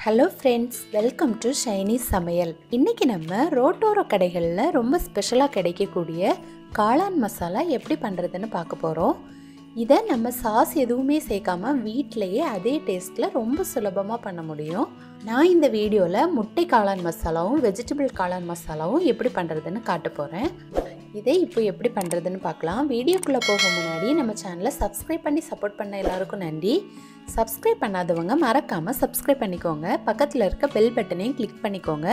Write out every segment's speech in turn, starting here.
Hello friends welcome to Shiny சமையல் இன்றைக்கி நம்ம ரோட்டோர கடைகளில் ரொம்ப ஸ்பெஷலாக கிடைக்கக்கூடிய காளான் மசாலா எப்படி பண்ணுறதுன்னு பார்க்க போகிறோம் இதை நம்ம சாஸ் எதுவுமே சேர்க்காம வீட்டிலையே அதே டேஸ்ட்டில் ரொம்ப சுலபமாக பண்ண முடியும். நான் இந்த வீடியோவில் முட்டை காளான் மசாலாவும் வெஜிடபிள் காளான் மசாலாவும் எப்படி பண்ணுறதுன்னு காட்ட போகிறேன் இதை இப்போ எப்படி பண்ணுறதுன்னு பார்க்கலாம். வீடியோக்குள்ளே போக முன்னாடி நம்ம சேனலை சப்ஸ்கிரைப் பண்ணி சப்போர்ட் பண்ண எல்லாருக்கும் நன்றி. சப்ஸ்கிரைப் பண்ணாதவங்க மறக்காமல் சப்ஸ்கிரைப் பண்ணிக்கோங்க. பக்கத்தில் இருக்க பெல் பட்டனையும் கிளிக் பண்ணிக்கோங்க.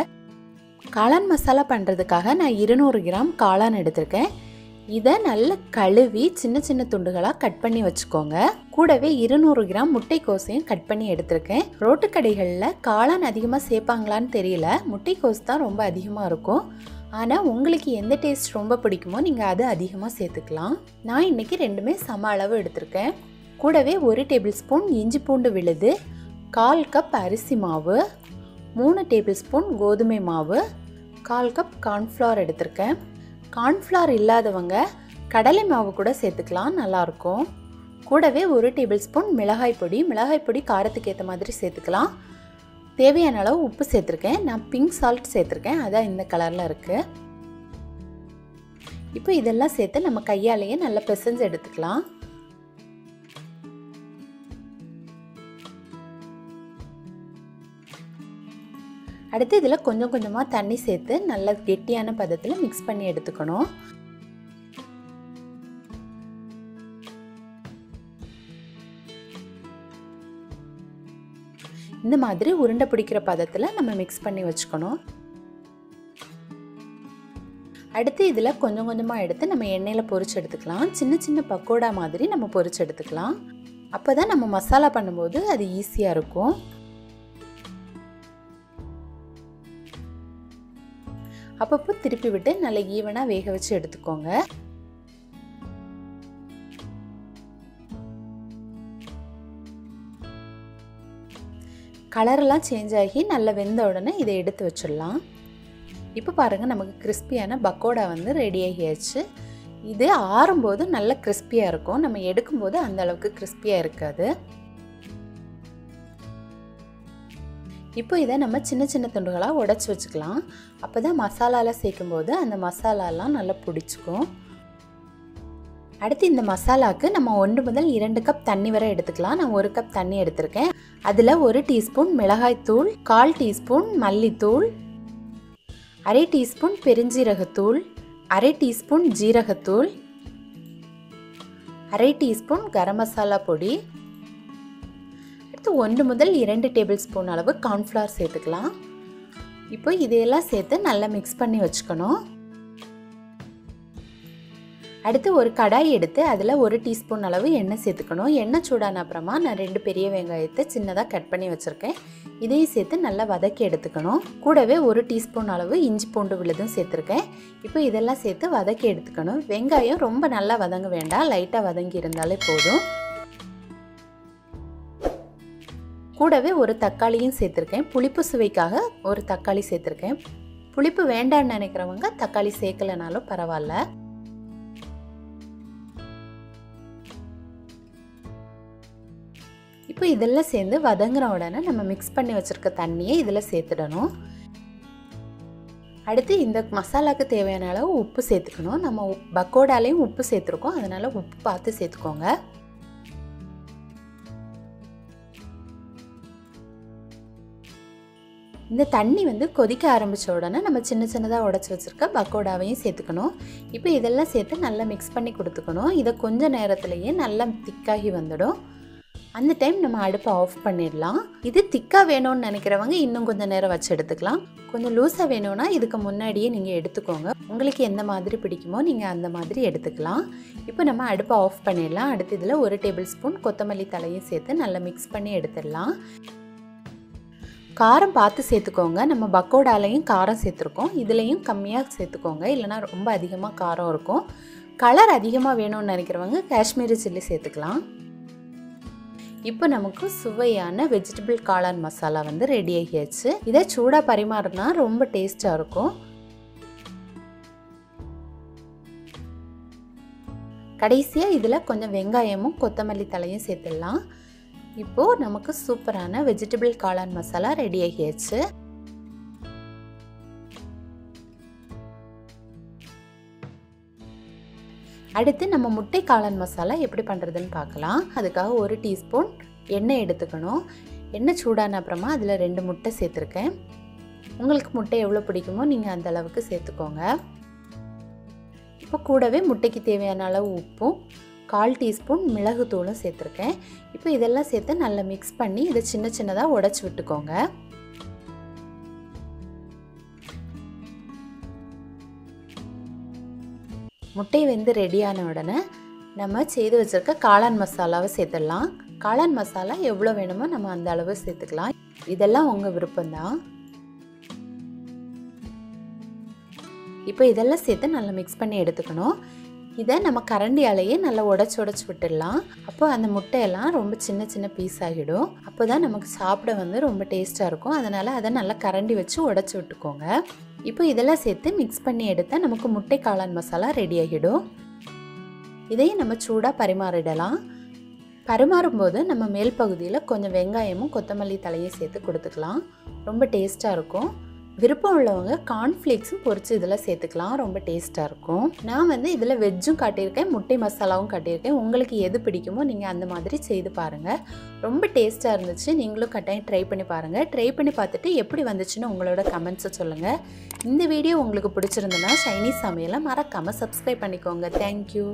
காளான் மசாலா பண்ணுறதுக்காக நான் இருநூறு கிராம் காளான் எடுத்திருக்கேன். இதை நல்லா கழுவி சின்ன சின்ன துண்டுகளாக கட் பண்ணி வச்சுக்கோங்க. கூடவே இருநூறு கிராம் முட்டைக்கோசையும் கட் பண்ணி எடுத்திருக்கேன். ரோட்டு கடைகளில் காளான் அதிகமாக சேர்ப்பாங்களான்னு தெரியல. முட்டைக்கோஸ் தான் ரொம்ப அதிகமாக இருக்கும். ஆனால் உங்களுக்கு எந்த டேஸ்ட் ரொம்ப பிடிக்குமோ நீங்கள் அதை அதிகமாக சேர்த்துக்கலாம். நான் இன்றைக்கி ரெண்டுமே சம அளவு எடுத்திருக்கேன். கூடவே ஒரு டேபிள் ஸ்பூன் இஞ்சி பூண்டு விழுது கால் கப் அரிசி மாவு மூணு டேபிள் ஸ்பூன் கோதுமை மாவு கால் கப் கார்ன்ஃப்ளவர் எடுத்திருக்கேன். கார்ன்ஃப்ளவர் இல்லாதவங்க கடலை மாவு கூட சேர்த்துக்கலாம் நல்லாயிருக்கும் கூடவே ஒரு டேபிள் ஸ்பூன் மிளகாய் பொடி மிளகாய் பொடி காரத்துக்கு ஏற்ற மாதிரி சேர்த்துக்கலாம். தேவையான அளவு உப்பு சேர்த்துருக்கேன். நான் பிங்க் சால்ட் சேர்த்துருக்கேன். அதான் இந்த கலரில் இருக்குது இப்போ இதெல்லாம் சேர்த்து நம்ம கையாலேயே நல்லா பிசைஞ்சு எடுத்துக்கலாம். அடுத்து இதில் கொஞ்சம் கொஞ்சமாக தண்ணி சேர்த்து நல்ல கெட்டியான பதத்தில் மிக்ஸ் பண்ணி எடுத்துக்கணும். இந்த மாதிரி உருண்டை பிடிக்கிற பதத்தில் நம்ம மிக்ஸ் பண்ணி வச்சுக்கணும். அடுத்து இதில் கொஞ்சம் கொஞ்சமாக எடுத்து நம்ம எண்ணெயில் பொறிச்சு எடுத்துக்கலாம். சின்ன சின்ன பக்கோடா மாதிரி நம்ம பொரிச்சு எடுத்துக்கலாம். அப்போ தான் நம்ம மசாலா பண்ணும்போது அது ஈஸியாக இருக்கும். அப்பப்போ திருப்பி விட்டு நல்லா ஈவனாக வேக வச்சு எடுத்துக்கோங்க. கலரெல்லாம் சேஞ்ச் ஆகி நல்லா வெந்த உடனே இதை எடுத்து வச்சிடலாம். இப்போ பாருங்கள் நமக்கு கிறிஸ்பியான பக்கோடா வந்து ரெடி ஆகியாச்சு. இது ஆறும்போது நல்ல கிறிஸ்பியாக இருக்கும். நம்ம எடுக்கும்போது அந்த அளவுக்கு கிறிஸ்பியாக இருக்காது. இப்போ இதை நம்ம சின்ன சின்ன துண்டுகளாக உடச்சி வச்சுக்கலாம். அப்போ தான் மசாலாவில் சேர்க்கும்போது அந்த மசாலாலாம் நல்லா பிடிச்சிக்கும். அடுத்து இந்த மசாலாவுக்கு நம்ம ஒன்று முதல் இரண்டு கப் தண்ணி வரை எடுத்துக்கலாம். நான் ஒரு கப் தண்ணி எடுத்திருக்கேன். அதில் ஒரு டீஸ்பூன் மிளகாய்த்தூள் கால் டீஸ்பூன் மல்லித்தூள் அரை டீஸ்பூன் பெருஞ்சீரகத்தூள் அரை டீஸ்பூன் ஜீரகத்தூள் அரை டீஸ்பூன் கரம் மசாலா பொடி. அடுத்து ஒன்று முதல் இரண்டு டேபிள் ஸ்பூன் அளவு கார்ன்ஃப்ளவர் சேர்த்துக்கலாம். இப்போ இதையெல்லாம் சேர்த்து நல்லா மிக்ஸ் பண்ணி வச்சுக்கணும். அடுத்து ஒரு கடாய் எடுத்து அதில் ஒரு டீஸ்பூன் அளவு எண்ணெய் சேர்த்துக்கணும். எண்ணெய் சூடான அப்புறமா நான் ரெண்டு பெரிய வெங்காயத்தை சின்னதாக கட் பண்ணி வச்சுருக்கேன். இதையும் சேர்த்து நல்லா வதக்கி எடுத்துக்கணும். கூடவே ஒரு டீஸ்பூன் அளவு இஞ்சி பூண்டு விழுதும் சேர்த்துருக்கேன். இப்போ இதெல்லாம் சேர்த்து வதக்கி எடுத்துக்கணும். வெங்காயம் ரொம்ப நல்லா வதங்க வேண்டாம். லைட்டாக வதங்கி இருந்தாலே போதும். கூடவே ஒரு தக்காளியும் சேர்த்துருக்கேன். புளிப்பு சுவைக்காக ஒரு தக்காளி சேர்த்துருக்கேன். புளிப்பு வேண்டான்னு நினைக்கிறவங்க தக்காளி சேர்க்கலனாலும் பரவாயில்ல. இப்போ இதெல்லாம் சேர்ந்து வதங்குற உடனே நம்ம மிக்ஸ் பண்ணி வச்சுருக்க தண்ணியை இதில் சேர்த்துடணும். அடுத்து இந்த மசாலாவுக்கு தேவையான அளவு உப்பு சேர்த்துக்கணும். நம்ம பக்கோடாலையும் உப்பு சேர்த்துருக்கோம். அதனால் உப்பு பார்த்து சேர்த்துக்கோங்க. இந்த தண்ணி வந்து கொதிக்க ஆரம்பித்த உடனே நம்ம சின்ன சின்னதாக உடச்சி வச்சுருக்க பக்கோடாவையும் சேர்த்துக்கணும். இப்போ இதெல்லாம் சேர்த்து நல்லா மிக்ஸ் பண்ணி கொடுத்துக்கணும். இதை கொஞ்சம் நேரத்துலையே நல்லா திக்காகி வந்துடும். அந்த டைம் நம்ம அடுப்பை ஆஃப் பண்ணிடலாம். இது திக்காக வேணும்னு நினைக்கிறவங்க இன்னும் கொஞ்சம் நேரம் வச்சு எடுத்துக்கலாம். கொஞ்சம் லூஸாக வேணும்னா இதுக்கு முன்னாடியே நீங்கள் எடுத்துக்கோங்க. உங்களுக்கு எந்த மாதிரி பிடிக்குமோ நீங்கள் அந்த மாதிரி எடுத்துக்கலாம். இப்போ நம்ம அடுப்பை ஆஃப் பண்ணிடலாம். அடுத்து இதில் ஒரு டேபிள் ஸ்பூன் கொத்தமல்லி தலையும் சேர்த்து நல்லா மிக்ஸ் பண்ணி எடுத்துடலாம். காரம் பார்த்து சேர்த்துக்கோங்க. நம்ம பக்கோடாலையும் காரம் சேர்த்துருக்கோம். இதுலேயும் கம்மியாக சேர்த்துக்கோங்க. இல்லைனா ரொம்ப அதிகமாக காரம் இருக்கும். கலர் அதிகமாக வேணும்னு நினைக்கிறவங்க காஷ்மீரி சில்லி சேர்த்துக்கலாம். இப்போ நமக்கு சுவையான வெஜிடபிள் காளான் மசாலா வந்து ரெடி ஆகியாச்சு. இதை சூடாக பரிமாறினா ரொம்ப டேஸ்ட்டாக இருக்கும். கடைசியாக இதில் கொஞ்சம் வெங்காயமும் கொத்தமல்லி தலையும் சேர்த்துடலாம். இப்போது நமக்கு சூப்பரான வெஜிடபிள் காளான் மசாலா ரெடி ஆகியாச்சு. அடுத்து நம்ம முட்டை காளான் மசாலா எப்படி பண்ணுறதுன்னு பார்க்கலாம். அதுக்காக ஒரு டீஸ்பூன் எண்ணெய் எடுத்துக்கணும். எண்ணெய் சூடான அப்புறமா அதில் ரெண்டு முட்டை சேர்த்துருக்கேன். உங்களுக்கு முட்டை எவ்வளோ பிடிக்குமோ நீங்கள் அந்த அளவுக்கு சேர்த்துக்கோங்க. இப்போ கூடவே முட்டைக்கு தேவையான அளவு உப்பும் கால் டீஸ்பூன் மிளகுத்தூளும் சேர்த்துருக்கேன். இப்போ இதெல்லாம் சேர்த்து நல்லா மிக்ஸ் பண்ணி இதை சின்ன சின்னதாக உடச்சி விட்டுக்கோங்க. முட்டை வெந்து ரெடியான உடனே நம்ம செய்து வச்சுருக்க காளான் மசாலாவை சேர்த்துடலாம். காளான் மசாலா எவ்வளோ வேணுமோ நம்ம அந்த அளவு சேர்த்துக்கலாம். இதெல்லாம் உங்கள் விருப்பம்தான். இப்போ இதெல்லாம் சேர்த்து நல்லா மிக்ஸ் பண்ணி எடுத்துக்கணும். இதை நம்ம கரண்டியாலேயே நல்லா உடச்சி உடச்சி விட்டுடலாம். அப்போ அந்த முட்டையெல்லாம் ரொம்ப சின்ன சின்ன பீஸ் ஆகிடும். அப்போ தான் நமக்கு சாப்பிட வந்து ரொம்ப டேஸ்ட்டாக இருக்கும். அதனால் அதை நல்லா கரண்டி வச்சு உடச்சி விட்டுக்கோங்க. இப்போ இதெல்லாம் சேர்த்து மிக்ஸ் பண்ணி எடுத்தால் நமக்கு முட்டை காளான் மசாலா ரெடி ஆகிடும். இதையும் நம்ம சூடாக பரிமாறிடலாம். பரிமாறும்போது நம்ம மேல் பகுதியில் கொஞ்சம் வெங்காயமும் கொத்தமல்லி தலையும் சேர்த்து கொடுத்துக்கலாம். ரொம்ப டேஸ்ட்டாக இருக்கும். விருப்பம் உள்ளவங்க கார்ன்ஃப்ளேக்ஸும் பொரித்து இதில் சேர்த்துக்கலாம். ரொம்ப டேஸ்ட்டாக இருக்கும். நான் வந்து இதில் வெஜ்ஜும் காட்டியிருக்கேன் முட்டை மசாலாவும் காட்டியிருக்கேன். உங்களுக்கு எது பிடிக்குமோ நீங்கள் அந்த மாதிரி செய்து பாருங்கள் ரொம்ப டேஸ்ட்டாக இருந்துச்சு. நீங்களும் கட்டாயம் ட்ரை பண்ணி பாருங்கள் ட்ரை பண்ணி பார்த்துட்டு எப்படி வந்துச்சுன்னு உங்களோட கமெண்ட்ஸை சொல்லுங்கள் இந்த வீடியோ உங்களுக்கு பிடிச்சிருந்துன்னா சைனீஸ் சமையலை மறக்காமல் சப்ஸ்கிரைப் பண்ணிக்கோங்க. தேங்க்யூ